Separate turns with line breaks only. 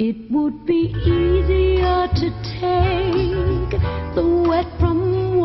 It would be easier to take the wet from